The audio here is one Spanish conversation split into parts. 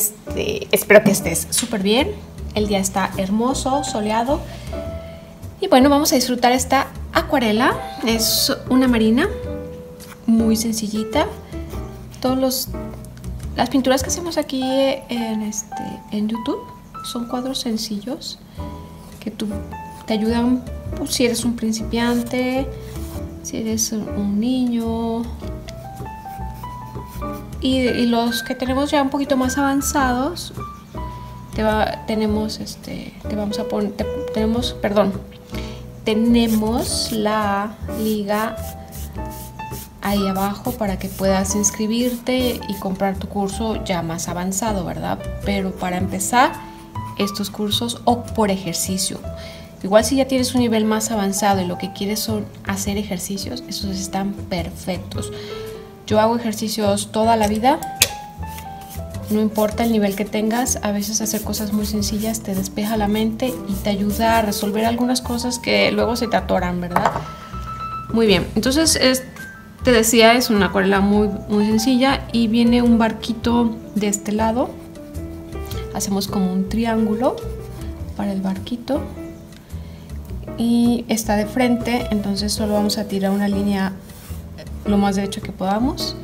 Este, espero que estés súper bien. El día está hermoso, soleado. Y bueno, vamos a disfrutar esta acuarela. Es una marina muy sencillita. Todos los las pinturas que hacemos aquí en este en YouTube son cuadros sencillos que tú, te ayudan pues, si eres un principiante, si eres un niño, y, los que tenemos ya un poquito más avanzados, te tenemos este, te vamos a poner, tenemos, perdón, tenemos la liga ahí abajo para que puedas inscribirte y comprar tu curso ya más avanzado, ¿verdad? Pero para empezar estos cursos o por ejercicio. Igual si ya tienes un nivel más avanzado y lo que quieres son hacer ejercicios, esos están perfectos. Yo hago ejercicios toda la vida, no importa el nivel que tengas, a veces hacer cosas muy sencillas te despeja la mente y te ayuda a resolver algunas cosas que luego se te atoran, ¿verdad? Muy bien, entonces te decía, es una acuarela muy, muy sencilla y viene un barquito de este lado. Hacemos como un triángulo para el barquito y está de frente, entonces solo vamos a tirar una línea lo más derecho que podamos,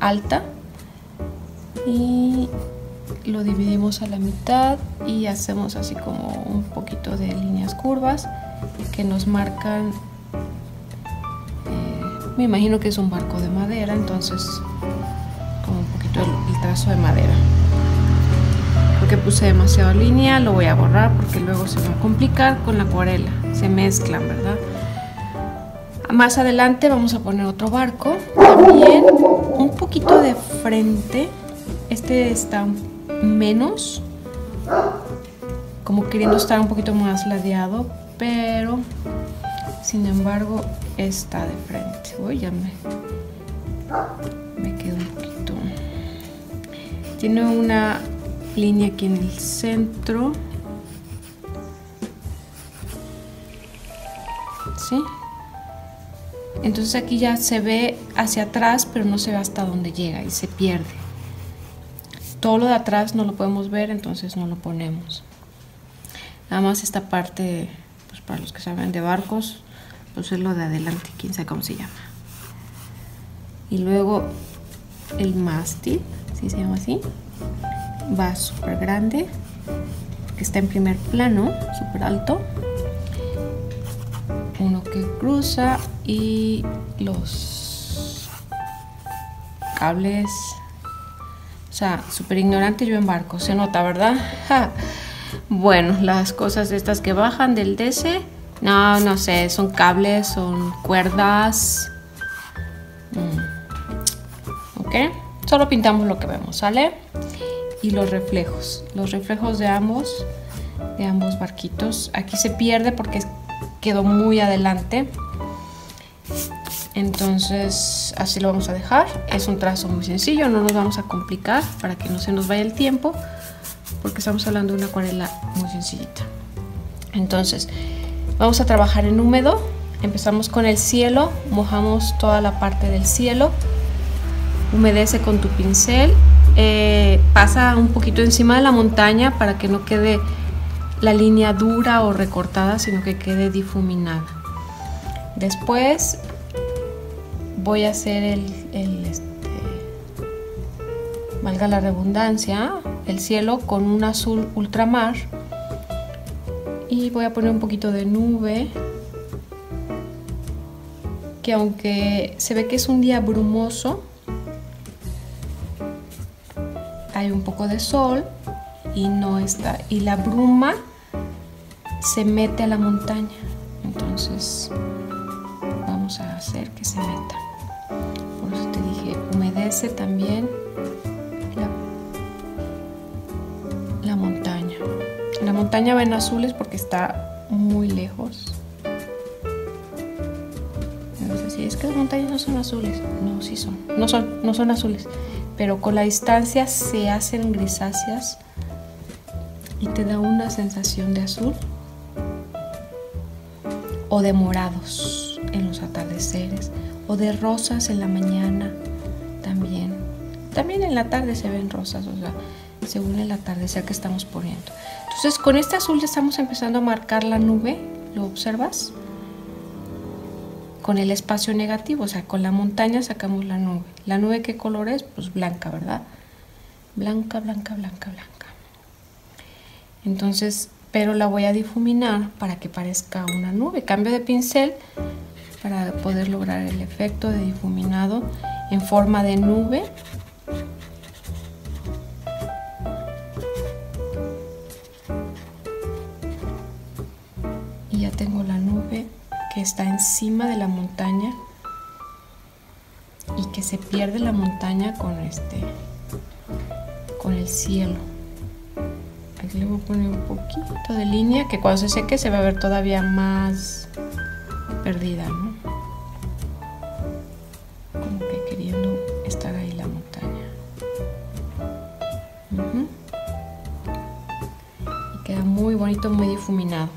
alta, y lo dividimos a la mitad y hacemos así como un poquito de líneas curvas que nos marcan, eh, me imagino que es un barco de madera, entonces como un poquito el, trazo de madera. Porque puse demasiada línea, lo voy a borrar porque luego se va a complicar con la acuarela, se mezclan, ¿verdad? Más adelante vamos a poner otro barco, también un poquito de frente. Este está menos, como queriendo estar un poquito más ladeado, pero sin embargo está de frente. Uy, ya me, me quedo un poquito. Tiene una línea aquí en el centro. ¿Sí? Entonces aquí ya se ve hacia atrás, pero no se ve hasta dónde llega y se pierde. Todo lo de atrás no lo podemos ver, entonces no lo ponemos. Nada más esta parte, pues para los que saben de barcos, pues es lo de adelante, quién sabe cómo se llama. Y luego el mástil, si se llama así, va súper grande, que está en primer plano, súper alto uno que cruza y los cables o sea, súper ignorante yo en barco, se nota, ¿verdad? bueno, las cosas estas que bajan del DC, no, no sé, son cables, son cuerdas. Mm. ¿Ok? Solo pintamos lo que vemos, ¿sale? Y los reflejos, los reflejos de ambos, de ambos barquitos. Aquí se pierde porque quedó muy adelante entonces así lo vamos a dejar. Es un trazo muy sencillo no nos vamos a complicar para que no se nos vaya el tiempo porque estamos hablando de una acuarela muy sencillita. Entonces vamos a trabajar en húmedo. Empezamos con el cielo mojamos toda la parte del cielo. Humedece con tu pincel. Eh, pasa un poquito encima de la montaña para que no quede la línea dura o recortada, sino que quede difuminada. Después voy a hacer el, este, valga la redundancia, el cielo con un azul ultramar y voy a poner un poquito de nube que aunque se ve que es un día brumoso hay un poco de sol y no está y la bruma se mete a la montaña. Entonces vamos a hacer que se meta. Por eso te dije, humedece también la, montaña. La montaña ven azules porque está muy lejos. No si es que las montañas no son azules. No, sí son. No son, no son azules. Pero con la distancia se hacen grisáceas y te da una sensación de azul o de morados en los atardeceres o de rosas en la mañana también. También en la tarde se ven rosas, o sea, según el atardecer que estamos poniendo. Entonces con este azul ya estamos empezando a marcar la nube, ¿lo observas? Con el espacio negativo, o sea, con la montaña sacamos la nube. ¿La nube qué color es? Pues blanca, ¿verdad? Blanca, blanca, blanca, blanca. Entonces, pero la voy a difuminar para que parezca una nube. Cambio de pincel para poder lograr el efecto de difuminado en forma de nube y ya tengo la nube que está encima de la montaña y que se pierde la montaña con este con el cielo aquí le voy a poner un poquito de línea que cuando se seque se va a ver todavía más perdida ¿no? Muy difuminado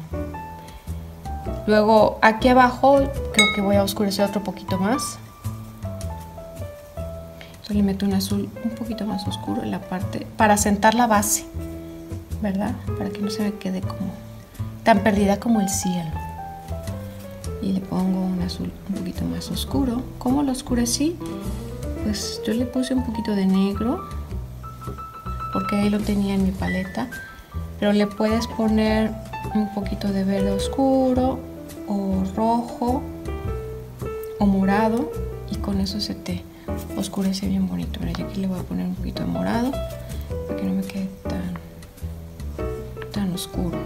Luego aquí abajo creo que voy a oscurecer otro poquito más. Entonces le meto un azul un poquito más oscuro en la parte para sentar la base, ¿verdad? Para que no se me quede como tan perdida como el cielo. Y le pongo un azul un poquito más oscuro. ¿Cómo lo oscurecí? Pues yo le puse un poquito de negro porque ahí lo tenía en mi paleta. Pero le puedes poner un poquito de verde oscuro o rojo o morado y con eso se te oscurece bien bonito. Mira, aquí le voy a poner un poquito de morado para que no me quede tan, tan oscuro.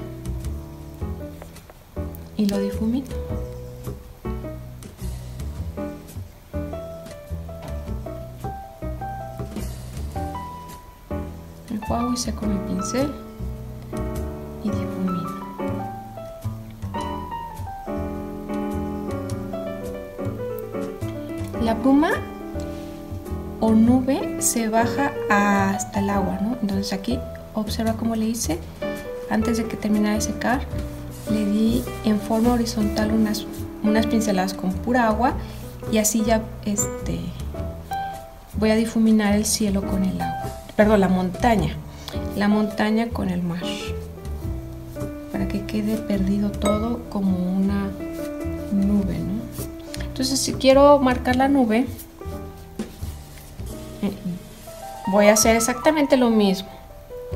Y lo difumino. Enjuago y seco mi pincel baja hasta el agua, ¿no? Entonces aquí observa cómo le hice, antes de que terminara de secar, le di en forma horizontal unas, unas pinceladas con pura agua y así ya este, voy a difuminar el cielo con el agua, perdón, la montaña, la montaña con el mar, para que quede perdido todo como una nube, ¿no? Entonces si quiero marcar la nube, eh, voy a hacer exactamente lo mismo,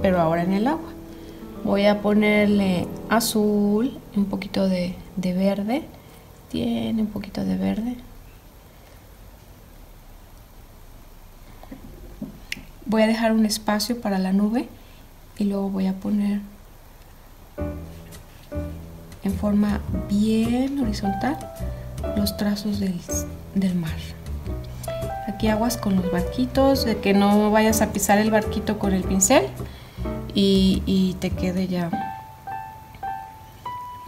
pero ahora en el agua. Voy a ponerle azul, un poquito de, de verde, tiene un poquito de verde. Voy a dejar un espacio para la nube y luego voy a poner en forma bien horizontal los trazos del, mar. Aguas con los barquitos, de que no vayas a pisar el barquito con el pincel y, y te quede ya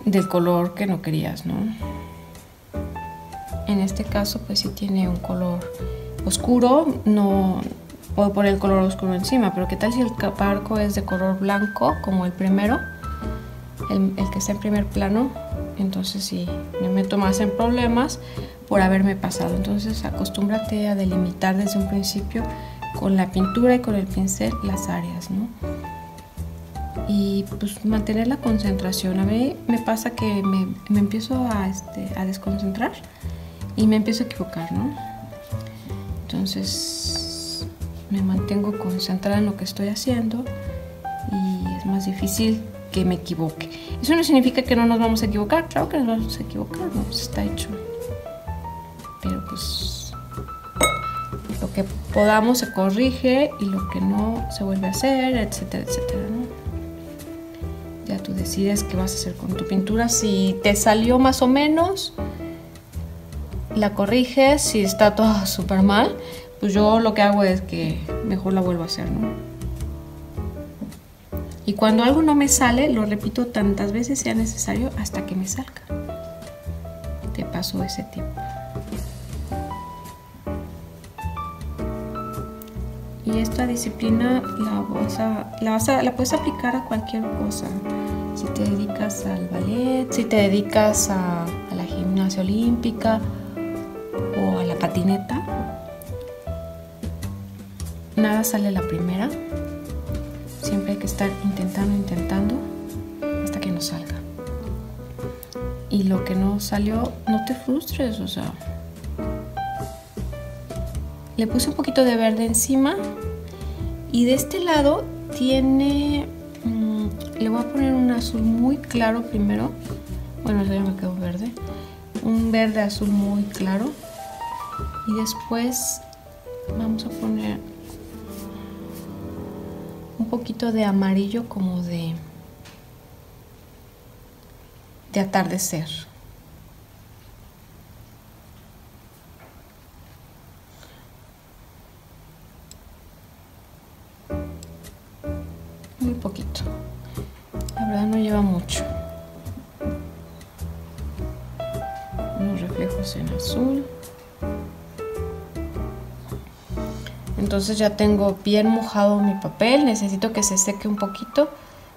del color que no querías, ¿no? En este caso, pues si tiene un color oscuro, no puedo poner el color oscuro encima, pero ¿qué tal si el barco es de color blanco, como el primero? El, el que está en primer plano, entonces sí, me meto más en problemas por haberme pasado. Entonces acostúmbrate a delimitar desde un principio con la pintura y con el pincel las áreas, ¿no? Y pues mantener la concentración. A mí me pasa que me, me empiezo a, este, a desconcentrar y me empiezo a equivocar, ¿no? Entonces me mantengo concentrada en lo que estoy haciendo y es más difícil que me equivoque. Eso no significa que no nos vamos a equivocar, claro que nos vamos a equivocar, no, pues está hecho. Pero pues lo que podamos se corrige y lo que no se vuelve a hacer, etcétera, etcétera. Ya tú decides qué vas a hacer con tu pintura. Si te salió más o menos, la corriges. Si está todo súper mal, pues yo lo que hago es que mejor la vuelvo a hacer, ¿no? Y cuando algo no me sale, lo repito tantas veces sea necesario hasta que me salga. Te paso ese tiempo. Y esta disciplina la, vas a, la, vas a, la puedes aplicar a cualquier cosa. Si te dedicas al ballet, si te dedicas a, la gimnasia olímpica o a la patineta, nada sale la primera que estar intentando, intentando hasta que nos salga. Y lo que no salió, no te frustres, o sea. Le puse un poquito de verde encima y de este lado tiene, mm, le voy a poner un azul muy claro primero. Bueno, ya me quedó verde. Un verde azul muy claro. Y después vamos a poner un poquito de amarillo como de de atardecer. Poquito. La verdad no lleva mucho. Unos reflejos en azul. Entonces ya tengo bien mojado mi papel, necesito que se seque un poquito,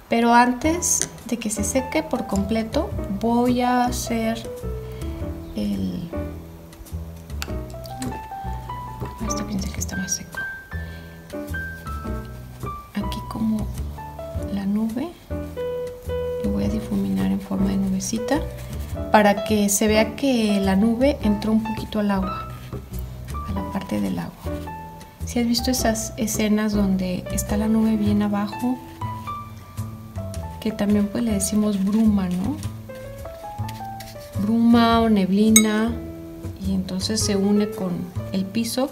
pero antes de que se seque por completo voy a hacer para que se vea que la nube entró un poquito al agua, a la parte del agua. Si has visto esas escenas donde está la nube bien abajo, que también pues le decimos bruma, ¿no? Bruma o neblina y entonces se une con el piso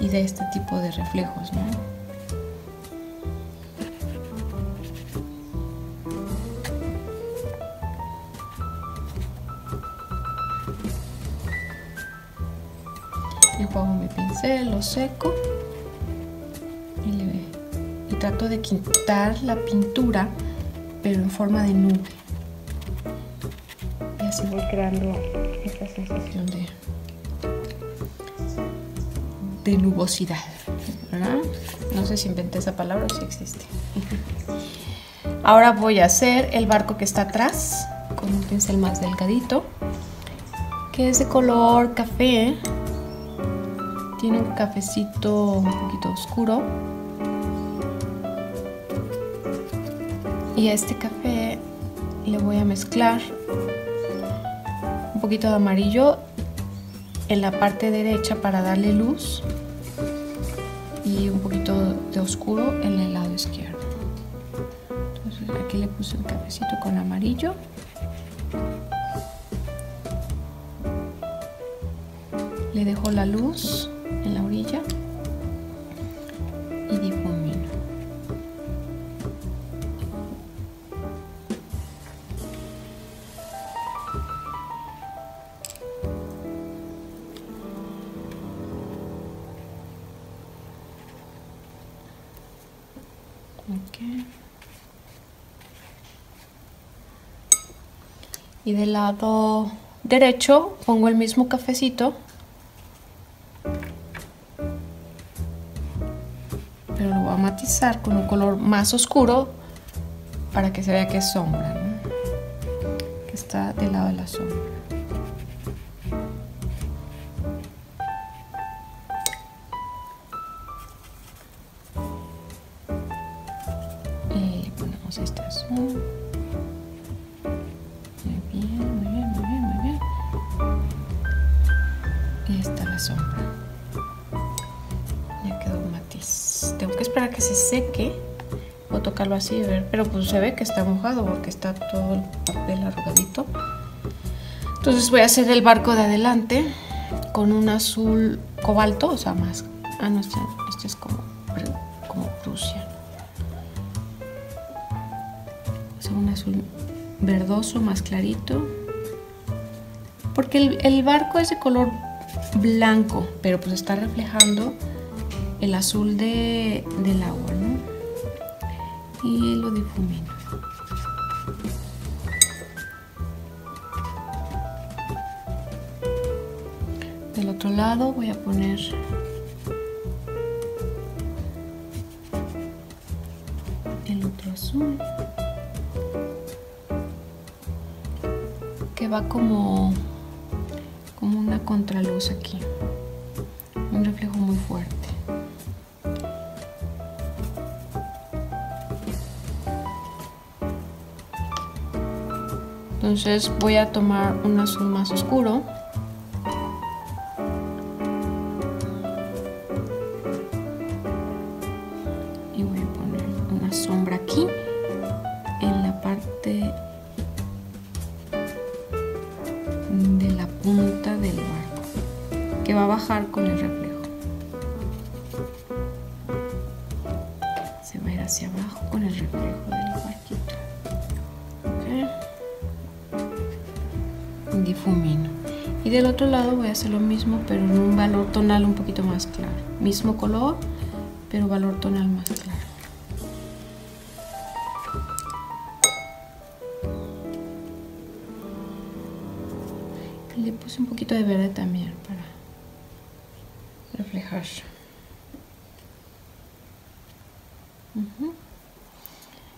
y da este tipo de reflejos, ¿no? Pincel, lo seco y, trato de quitar la pintura, pero en forma de nube. Y así voy creando esta sensación de, de nubosidad. No sé si inventé esa palabra o si existe. Ahora voy a hacer el barco que está atrás con un pincel más delgadito, que es de color café tiene un cafecito un poquito oscuro. Y a este café le voy a mezclar un poquito de amarillo en la parte derecha para darle luz y un poquito de oscuro en el lado izquierdo. Entonces aquí le puse un cafecito con amarillo. Le dejo la luz Y del lado derecho pongo el mismo cafecito pero lo voy a matizar con un color más oscuro para que se vea que es sombra, que está del lado de la sombra. Y ponemos este azul. Sombra. Ya quedó un matiz. Tengo que esperar a que se seque. Puedo tocarlo así ver, pero pues se ve que está mojado porque está todo el papel arrugadito. Entonces voy a hacer el barco de adelante con un azul cobalto, o sea, más. Ah, no, este, este es como, como. O un azul verdoso más clarito. Porque el barco es de color blanco, pero pues está reflejando el azul de, del agua, ¿no? Y lo difumino. Del otro lado voy a poner el otro azul que va como contraluz aquí, un reflejo muy fuerte. Entonces voy a tomar un azul más oscuro. Y voy a poner una sombra aquí en la parte va a bajar con el reflejo. Se va a ir hacia abajo con el reflejo del barquito. Okay. Difumino. Y del otro lado voy a hacer lo mismo, pero en un valor tonal un poquito más claro. Mismo color, pero valor tonal más claro. Le puse un poquito de verde también para reflejar.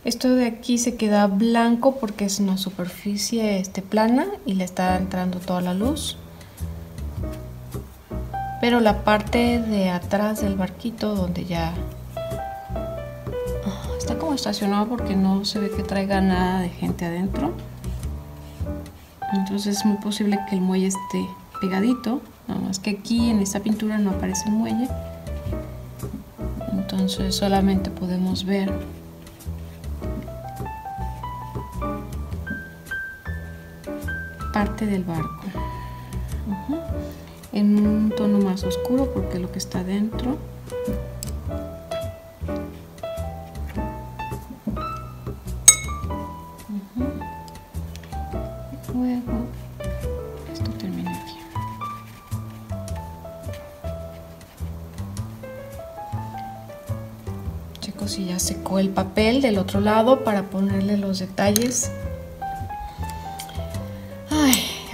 Esto de aquí se queda blanco porque es una superficie este, plana y le está entrando toda la luz. Pero la parte de atrás del barquito donde ya ah, está como estacionado porque no se ve que traiga nada de gente adentro. Entonces es muy posible que el muelle esté pegadito, nada más que aquí en esta pintura no aparece el muelle. Entonces solamente podemos ver parte del barco. En un tono más oscuro porque lo que está dentro si ya secó el papel del otro lado para ponerle los detalles.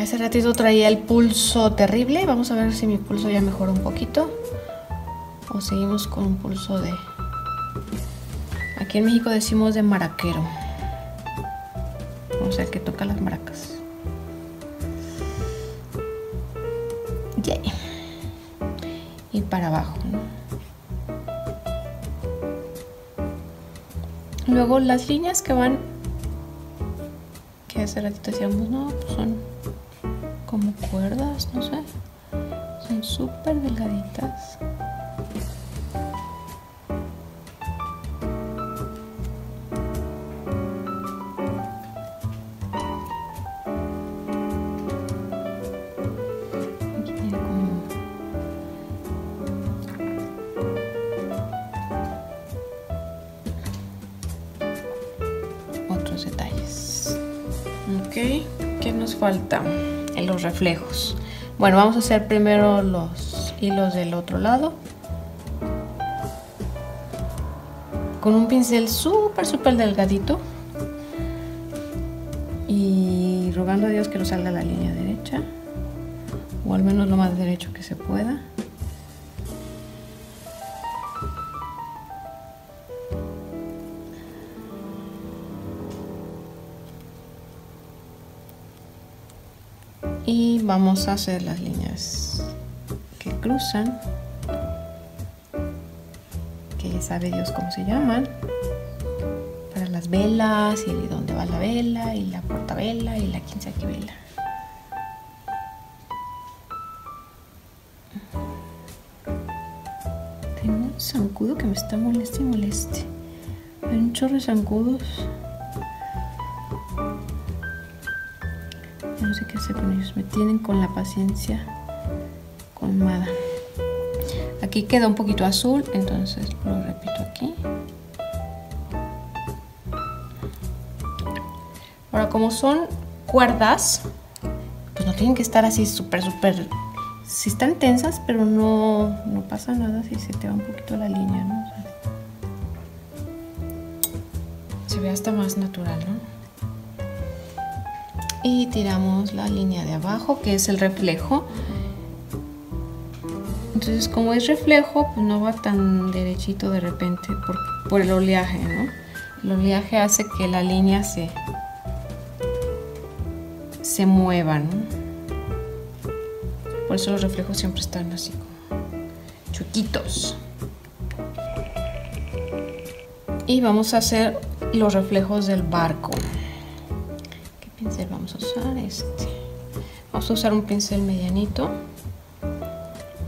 Hace ratito traía el pulso terrible. Vamos a ver si mi pulso ya mejora un poquito. O seguimos con un pulso de... Aquí en México decimos de maraquero. O sea, que toca las maracas. Y para abajo. Luego las líneas que van, que hace ratito decíamos, no, pues son cuerdas, no sé. Son súper delgaditas. detalles. Ok, ¿qué nos falta? Los reflejos. Bueno, vamos a hacer primero los hilos del otro lado. Con un pincel súper, súper delgadito. Y rogando a Dios que nos salga la línea derecha. O al menos lo más derecho que se pueda. Vamos a hacer las líneas que cruzan que sabe Dios cómo se llaman para las velas y dónde va la vela y la portavela y la quince que vela. Tengo un zancudo que me está moleste y moleste. Hay un chorro de zancudos con ellos, me tienen con la paciencia colmada. Aquí queda un poquito azul, entonces lo repito aquí. Ahora, como son cuerdas, pues no tienen que estar así súper, súper... Si están tensas, pero no, no pasa nada si se te va un poquito la línea, se ve hasta más natural, ¿no? Y tiramos la línea de abajo que es el reflejo entonces como es reflejo pues no va tan derechito de repente por, el oleaje ¿no? el oleaje hace que la línea se se mueva ¿no? por eso los reflejos siempre están así como chuquitos y vamos a hacer los reflejos del barco Vamos a usar un pincel medianito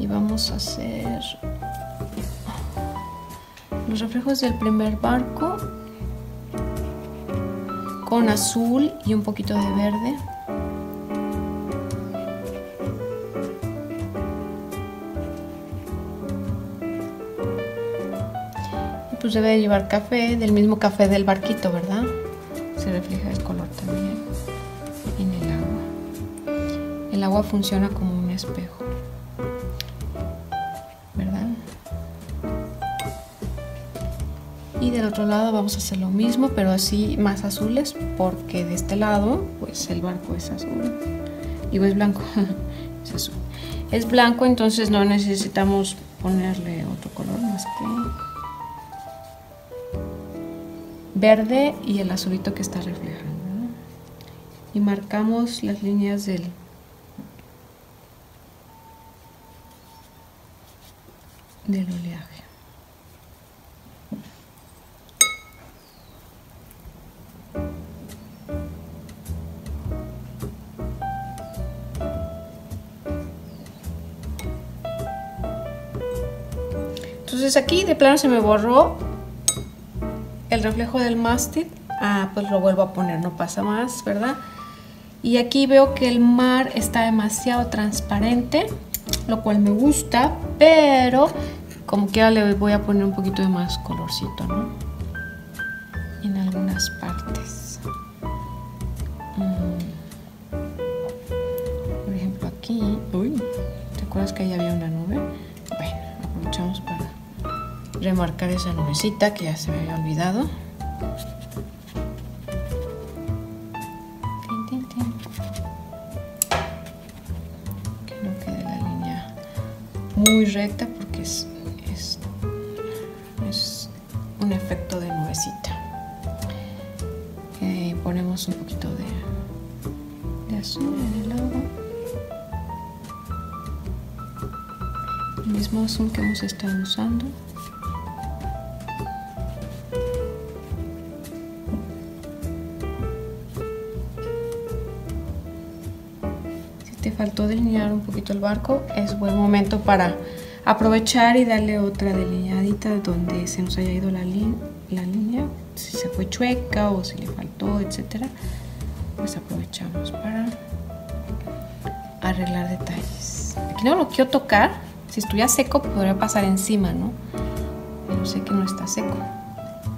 y vamos a hacer los reflejos del primer barco con azul y un poquito de verde. Pues debe llevar café, del mismo café del barquito, ¿verdad? Agua. Funciona como un espejo. y del otro lado vamos a hacer lo mismo pero así más azules porque de este lado pues el barco es azul digo es blanco es blanco entonces no necesitamos ponerle otro color más que verde y el azulito que está reflejando y marcamos las líneas del del oleaje Entonces aquí de plano se me borró el reflejo del mástil. Ah, pues lo vuelvo a poner, no pasa más, ¿verdad? Y aquí veo que el mar está demasiado transparente, lo cual me gusta, pero como quiera le voy a poner un poquito de más colorcito, ¿no? En algunas partes. Mm. Por ejemplo aquí, uy, ¿te acuerdas que ahí había una nube? Bueno, aprovechamos para remarcar esa nubecita que ya se me había olvidado. Que no quede la línea muy recta efecto de nubecita. Eh, ponemos un poquito de, de azul en el agua. El mismo azul que hemos estado usando. faltó delinear un poquito el barco, es buen momento para aprovechar y darle otra delineadita donde se nos haya ido la, línea, si se fue chueca o si le faltó, etcétera, pues aprovechamos para arreglar detalles. Aquí no lo quiero tocar, si estuviera seco podría pasar encima, ¿no? Pero sé que no está seco.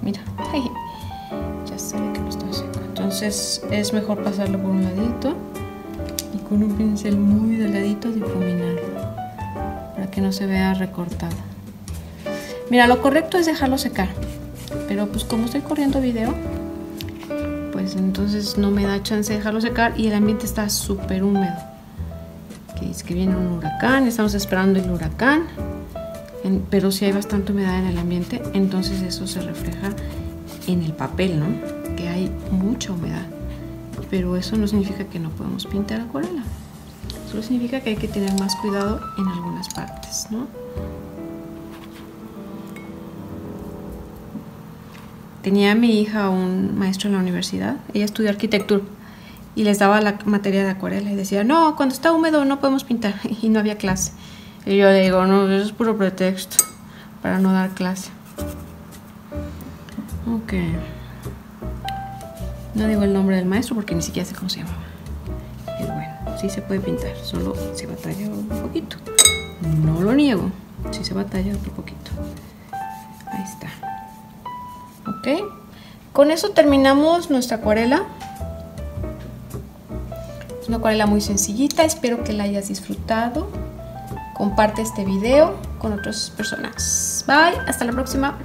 Mira, ya sabe que no está seco. Entonces es mejor pasarlo por un ladito con un pincel muy delgadito difuminarlo para que no se vea recortado. Mira, lo correcto es dejarlo secar, pero pues como estoy corriendo video, pues entonces no me da chance de dejarlo secar y el ambiente está súper húmedo. Que dice que viene un huracán, estamos esperando el huracán, pero si hay bastante humedad en el ambiente, entonces eso se refleja en el papel, ¿no? Que hay mucha humedad pero eso no significa que no podemos pintar acuarela. Significa que hay que tener más cuidado en algunas partes, ¿no? Tenía a mi hija un maestro en la universidad, ella estudió arquitectura y les daba la materia de acuarela y decía, no, cuando está húmedo no podemos pintar y no había clase. Y yo le digo, no, eso es puro pretexto para no dar clase. Ok. No digo el nombre del maestro porque ni siquiera sé cómo se llamaba. Pero bueno, sí se puede pintar, solo se batalla un poquito. No lo niego, sí se batalla otro poquito. Ahí está. Ok. Con eso terminamos nuestra acuarela. Es una acuarela muy sencillita, espero que la hayas disfrutado. Comparte este video con otras personas. Bye, hasta la próxima.